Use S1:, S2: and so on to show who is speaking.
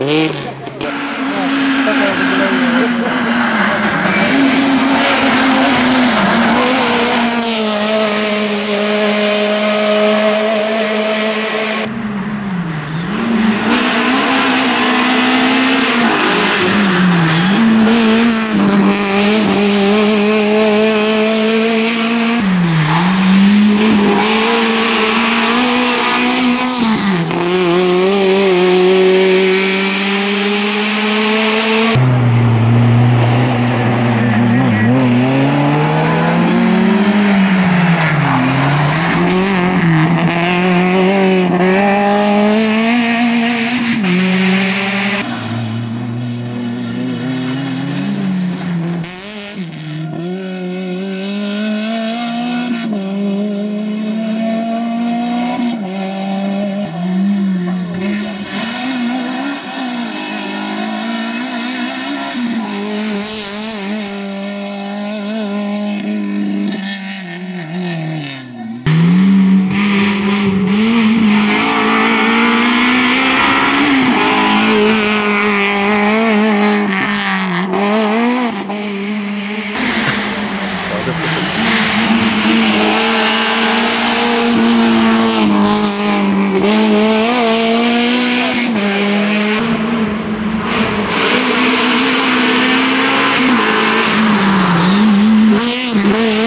S1: Mm-hmm. James Lee.